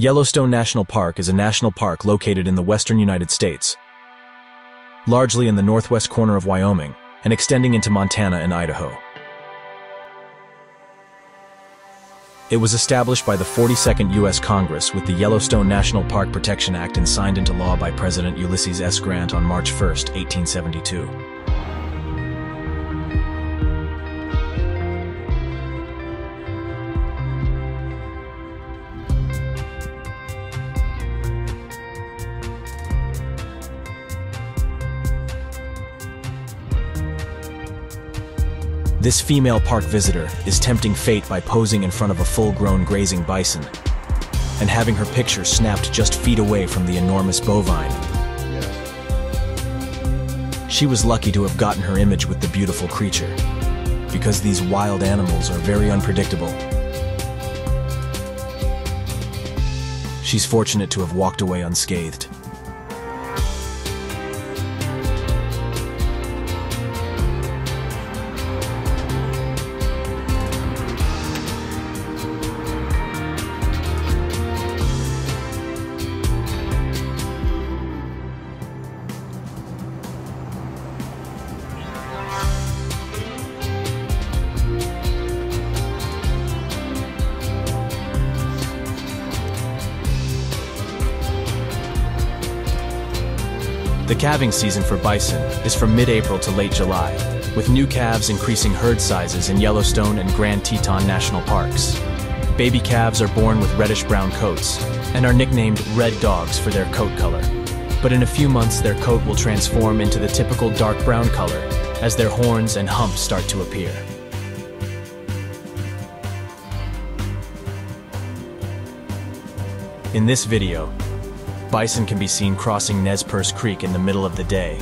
Yellowstone National Park is a national park located in the western United States, largely in the northwest corner of Wyoming and extending into Montana and Idaho. It was established by the 42nd U.S. Congress with the Yellowstone National Park Protection Act and signed into law by President Ulysses S. Grant on March 1, 1872. This female park visitor is tempting fate by posing in front of a full-grown grazing bison and having her picture snapped just feet away from the enormous bovine. She was lucky to have gotten her image with the beautiful creature, because these wild animals are very unpredictable. She's fortunate to have walked away unscathed. The calving season for bison is from mid-April to late July, with new calves increasing herd sizes in Yellowstone and Grand Teton National Parks. Baby calves are born with reddish-brown coats and are nicknamed red dogs for their coat color. But in a few months, their coat will transform into the typical dark brown color as their horns and humps start to appear. In this video, bison can be seen crossing Nez Perce Creek in the middle of the day.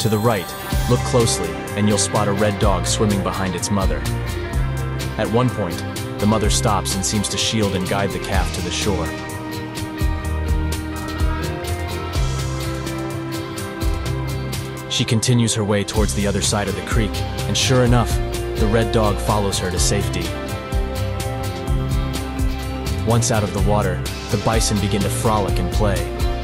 To the right, look closely and you'll spot a red dog swimming behind its mother. At one point, the mother stops and seems to shield and guide the calf to the shore. She continues her way towards the other side of the creek, and sure enough, the red dog follows her to safety. Once out of the water, the bison begin to frolic and play.